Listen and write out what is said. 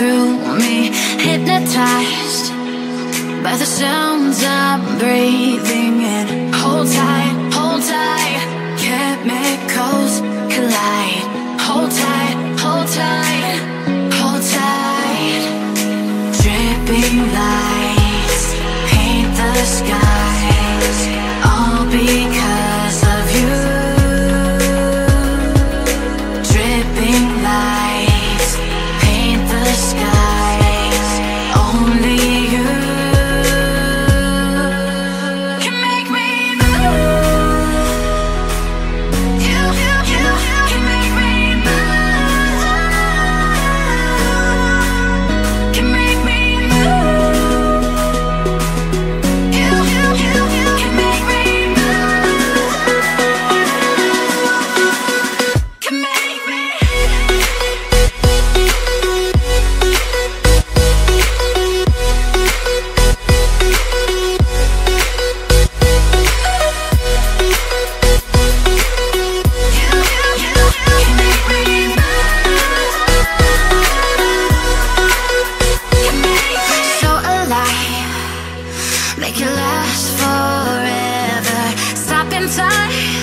through me, hypnotized by the sounds I'm breathing in. Hold tight, hold tight, chemicals collide. Hold tight, hold tight, hold tight. Dripping lights paint the skies, inside.